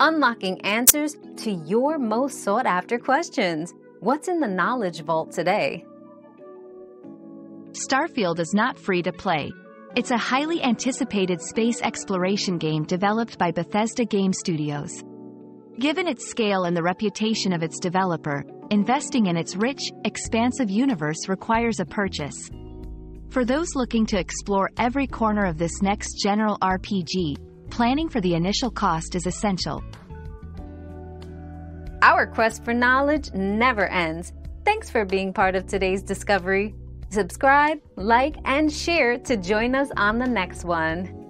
unlocking answers to your most sought after questions. What's in the Knowledge Vault today? Starfield is not free to play. It's a highly anticipated space exploration game developed by Bethesda Game Studios. Given its scale and the reputation of its developer, investing in its rich, expansive universe requires a purchase. For those looking to explore every corner of this next general RPG, planning for the initial cost is essential. Our quest for knowledge never ends. Thanks for being part of today's discovery. Subscribe, like, and share to join us on the next one.